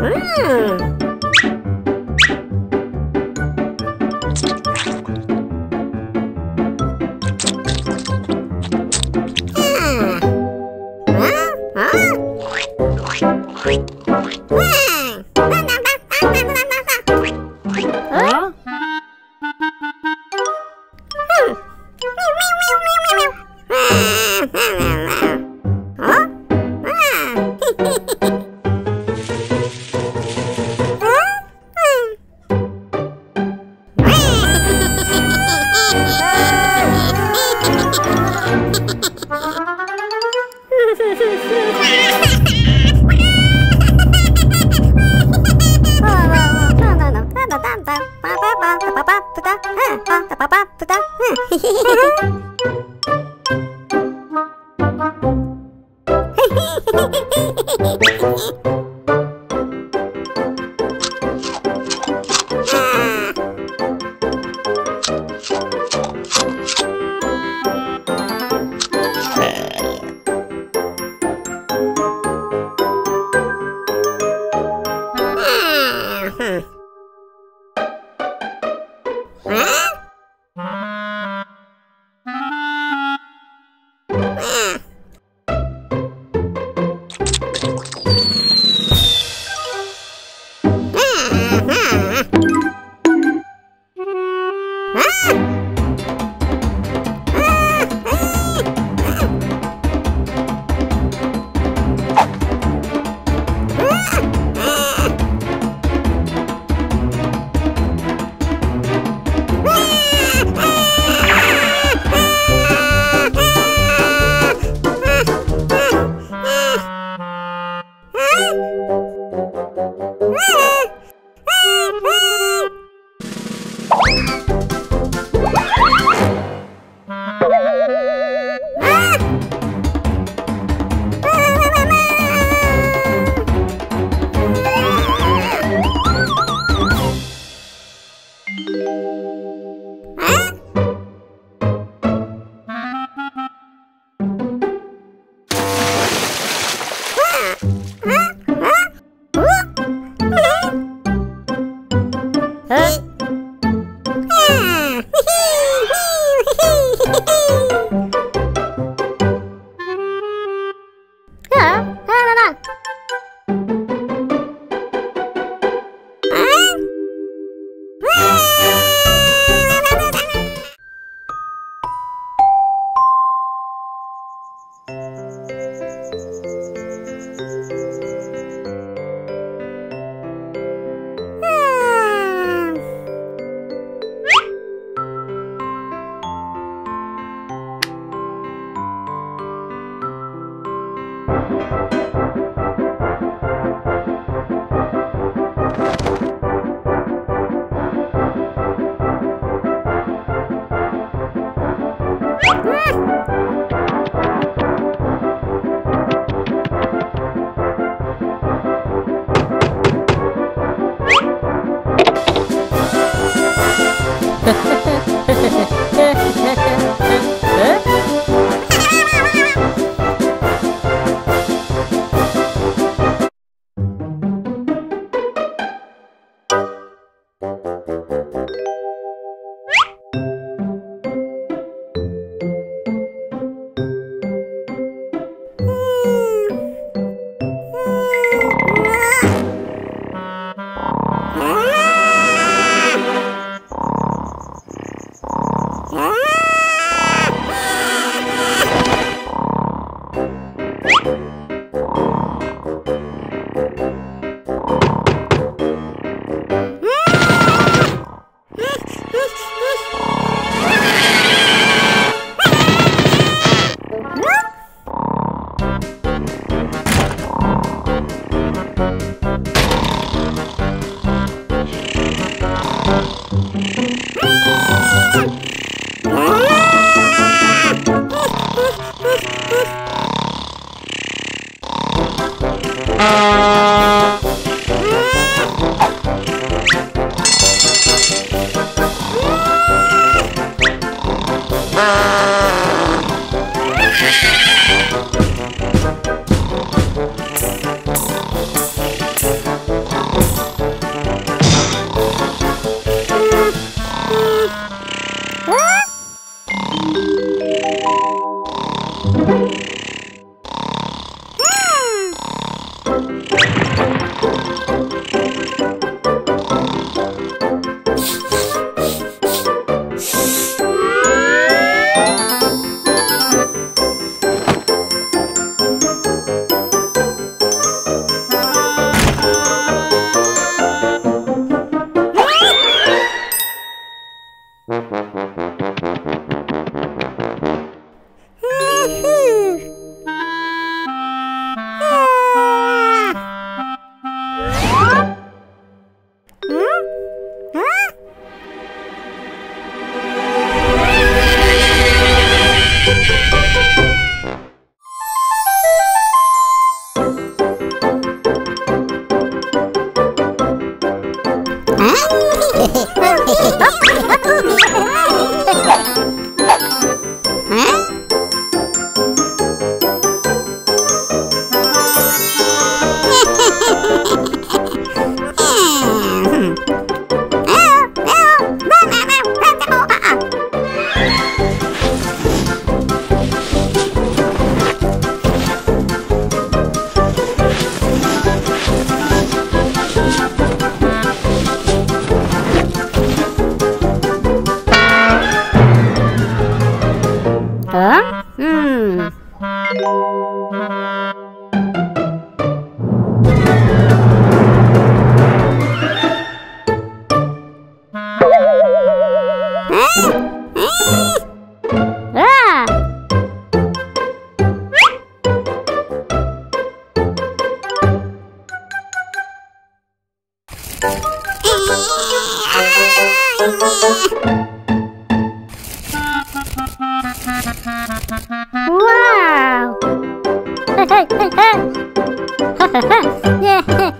Hmm. Hehehehe ん？Wow! Hey, hey, hey, hey! Ha ha ha! Yeah!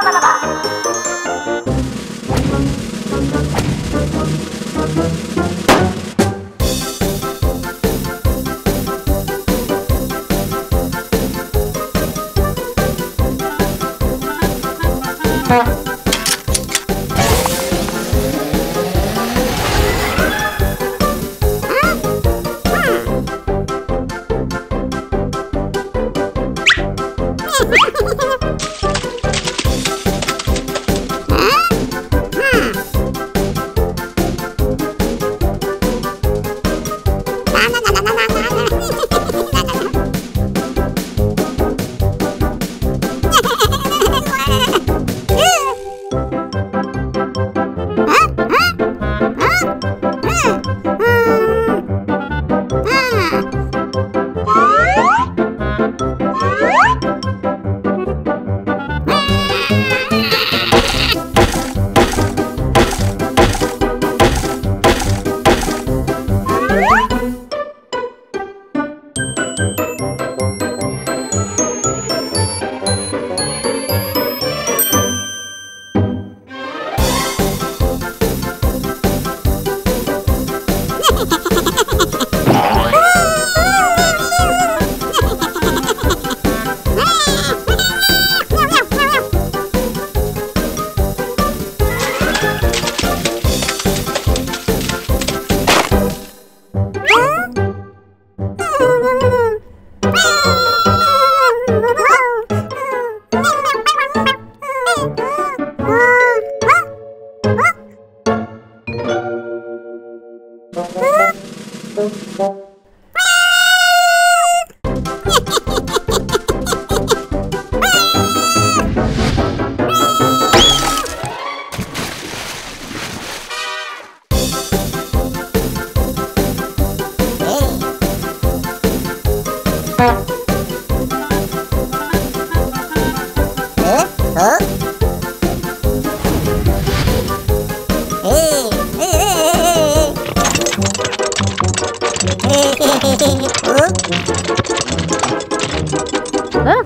Ủa? Ủa?